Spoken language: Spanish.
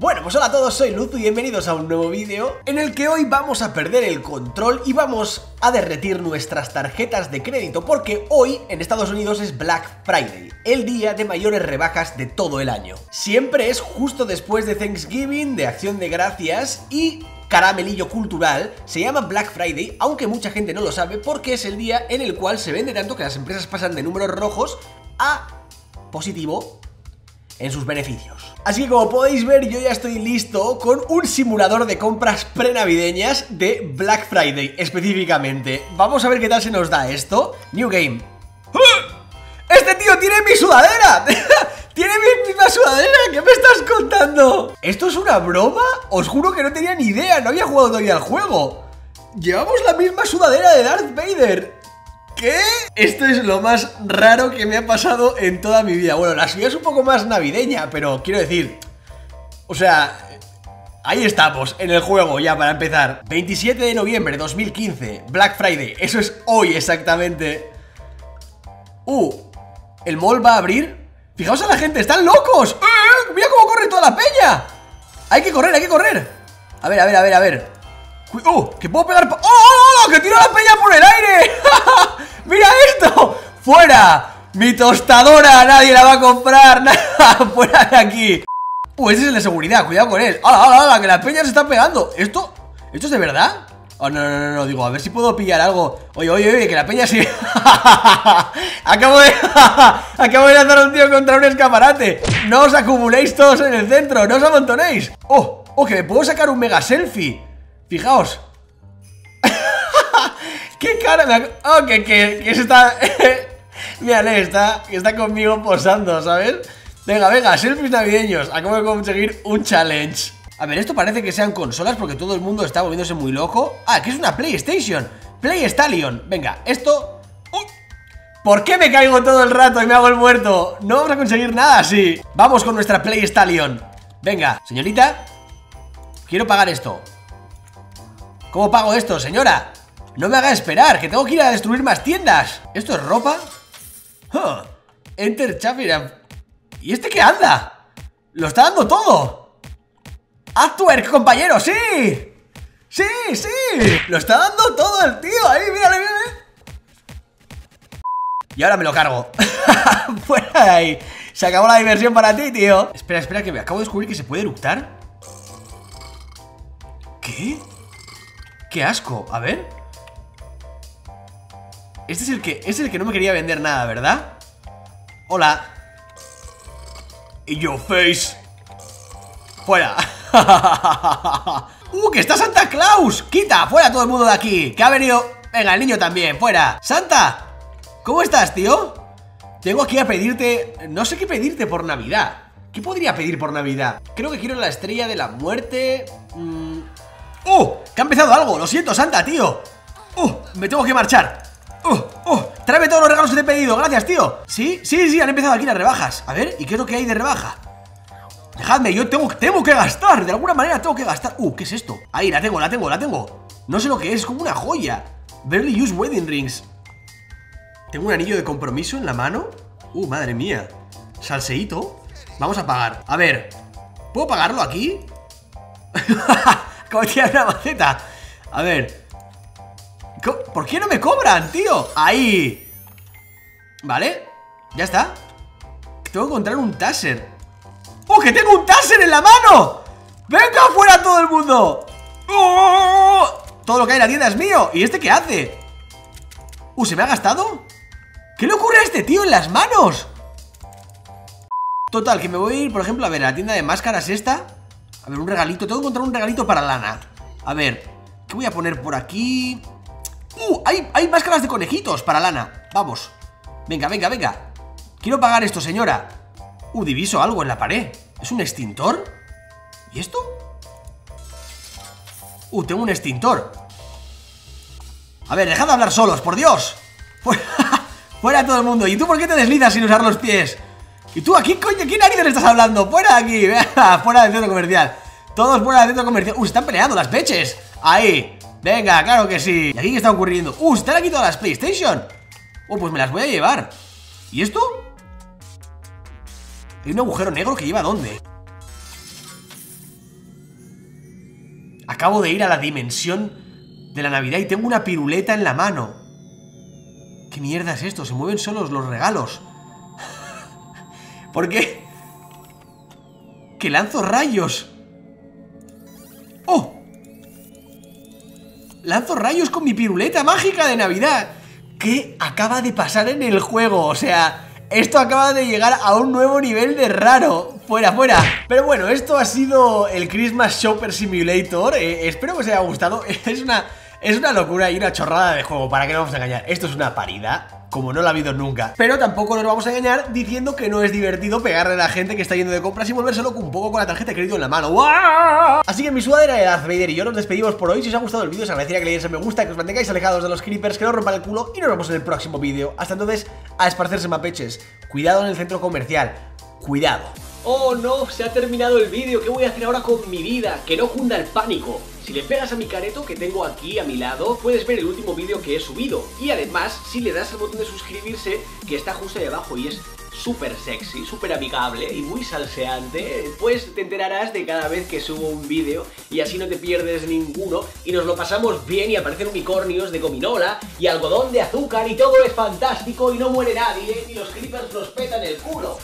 Bueno, pues hola a todos, soy Luz y bienvenidos a un nuevo vídeo en el que hoy vamos a perder el control y vamos a derretir nuestras tarjetas de crédito porque hoy en Estados Unidos es Black Friday, el día de mayores rebajas de todo el año. Siempre es justo después de Thanksgiving, de Acción de Gracias y caramelillo cultural, se llama Black Friday, aunque mucha gente no lo sabe porque es el día en el cual se vende tanto que las empresas pasan de números rojos a positivo en sus beneficios. Así que como podéis ver yo ya estoy listo con un simulador de compras prenavideñas de Black Friday específicamente. Vamos a ver qué tal se nos da esto. New Game. ¡Ah! ¡Este tío tiene mi sudadera! ¡Tiene mi misma sudadera! ¿Qué me estás contando? ¿Esto es una broma? Os juro que no tenía ni idea, no había jugado todavía al juego. Llevamos la misma sudadera de Darth Vader. ¿Qué? Esto es lo más raro que me ha pasado en toda mi vida. Bueno, la suya es un poco más navideña, pero quiero decir... O sea... Ahí estamos, en el juego, ya para empezar 27 de noviembre de 2015 Black Friday, eso es hoy exactamente Uh, ¿el mall va a abrir? Fijaos a la gente, ¡están locos! ¡Eh! ¡Mira cómo corre toda la peña! Hay que correr, hay que correr A ver, a ver, a ver, a ver ¡Uh! ¡Que puedo pegar! ¡Oh, oh, oh! ¡Que tiro la peña por el aire! ¡Mira esto! ¡Fuera! ¡Mi tostadora! ¡Nadie la va a comprar! ¡Fuera de aquí! ¡Uh! Ese es el de seguridad, cuidado con él ¡Hala, hala, hala! ¡Que la peña se está pegando! ¿Esto? ¿Esto es de verdad? Oh, no, no, no, no, digo, a ver si puedo pillar algo Oye, oye, oye, que la peña sí Acabo de... Acabo de lanzar un tío contra un escaparate No os acumuléis todos en el centro No os amontonéis Oh, oh, que me puedo sacar un mega selfie Fijaos. ¡Qué cara me Oh, que, se está... Mírale, está, está conmigo posando, ¿sabes? Venga, venga, selfies navideños. Acabo de conseguir un challenge. A ver, esto parece que sean consolas porque todo el mundo está volviéndose muy loco. Ah, que es una PlayStation. PlayStation. Venga, esto... ¿Por qué me caigo todo el rato y me hago el muerto? No vamos a conseguir nada así. Vamos con nuestra PlayStation. Venga, señorita Quiero pagar esto ¿Cómo pago esto, señora? No me haga esperar, que tengo que ir a destruir más tiendas ¿Esto es ropa? Enter Chaffiran ¿Y este qué anda? ¡Lo está dando todo! ¡Actuer, compañero! ¡Sí! ¡Sí, sí! ¡Lo está dando todo el tío! ¡Ahí, mírale, mírale! Y ahora me lo cargo Fuera de ahí Se acabó la diversión para ti, tío Espera, espera, que me acabo de descubrir que se puede eructar ¿Qué? ¡Qué asco! A ver Este es el que, este es el que no me quería vender nada, ¿verdad? Hola Y yo face Fuera ¡Uh, que está Santa Claus! ¡Quita! ¡Fuera todo el mundo de aquí! Que ha venido... Venga, el niño también, fuera ¡Santa! ¿Cómo estás, tío? Tengo aquí a pedirte... No sé qué pedirte por Navidad ¿Qué podría pedir por Navidad? Creo que quiero la estrella de la muerte... Mm, ¡Uh! Ha empezado algo, lo siento, Santa, tío ¡Uh! Me tengo que marchar ¡Uh! ¡Uh! Tráeme todos los regalos que te he pedido, gracias, tío ¿Sí? Sí, sí, han empezado aquí las rebajas A ver, ¿y qué es lo que hay de rebaja? Dejadme, yo tengo, tengo que gastar De alguna manera tengo que gastar ¡Uh! ¿Qué es esto? Ahí, la tengo, la tengo, la tengo No sé lo que es, es como una joya Barely use wedding rings Tengo un anillo de compromiso en la mano ¡Uh, madre mía! Salseíto Vamos a pagar A ver ¿Puedo pagarlo aquí? Como tirar una maceta A ver ¿Por qué no me cobran, tío? Ahí Vale, ya está Tengo que encontrar un taser ¡Oh, que tengo un taser en la mano! ¡Venga, fuera todo el mundo! ¡Oh! Todo lo que hay en la tienda es mío ¿Y este qué hace? ¡Uh, se me ha gastado! ¿Qué le ocurre a este tío en las manos? Total, que me voy a ir, por ejemplo, a ver, a la tienda de máscaras esta a ver, un regalito, tengo que encontrar un regalito para Lana A ver, ¿qué voy a poner por aquí? ¡Uh! Hay, hay máscaras de conejitos para Lana Vamos Venga, venga, venga Quiero pagar esto, señora Uh, diviso algo en la pared ¿Es un extintor? ¿Y esto? Uh, tengo un extintor A ver, dejad de hablar solos, por Dios Fuera, fuera todo el mundo ¿Y tú por qué te deslizas sin usar los pies? ¿Y tú aquí, coño? ¿Qué narices estás hablando? ¡Fuera de aquí! ¡Fuera del centro comercial! Todos fuera del centro comercial ¡Uh, están peleando las peches! ¡Ahí! Venga, claro que sí ¿Y aquí qué está ocurriendo? ¡Uh, están aquí todas las PlayStation! ¡Oh, pues me las voy a llevar! ¿Y esto? ¿Hay un agujero negro que lleva a dónde? Acabo de ir a la dimensión de la Navidad y tengo una piruleta en la mano. ¿Qué mierda es esto? Se mueven solos los regalos. ¿Por qué? Que lanzo rayos. ¡Oh! Lanzo rayos con mi piruleta mágica de Navidad. ¿Qué acaba de pasar en el juego? O sea, esto acaba de llegar a un nuevo nivel de raro. Fuera, fuera. Pero bueno, esto ha sido el Christmas Shopper Simulator. Eh, espero que os haya gustado. Es una es una locura y una chorrada de juego, ¿para qué nos vamos a engañar? Esto es una parida, como no la ha habido nunca. Pero tampoco nos vamos a engañar diciendo que no es divertido pegarle a la gente que está yendo de compras y volverse loco un poco con la tarjeta de crédito en la mano. Así que mi sudadera de Darth Vader y yo nos despedimos por hoy. Si os ha gustado el vídeo, os agradecería que le diese me gusta, que os mantengáis alejados de los creepers, que no rompan el culo y nos vemos en el próximo vídeo. Hasta entonces, a esparcerse mapeches. Cuidado en el centro comercial. Cuidado. Oh no, se ha terminado el vídeo, ¿qué voy a hacer ahora con mi vida? Que no cunda el pánico. Si le pegas a mi careto que tengo aquí a mi lado, puedes ver el último vídeo que he subido. Y además, si le das al botón de suscribirse, que está justo ahí abajo y es súper sexy, súper amigable y muy salseante, pues te enterarás de cada vez que subo un vídeo y así no te pierdes ninguno y nos lo pasamos bien y aparecen unicornios de gominola y algodón de azúcar y todo es fantástico y no muere nadie y los creepers nos petan el culo.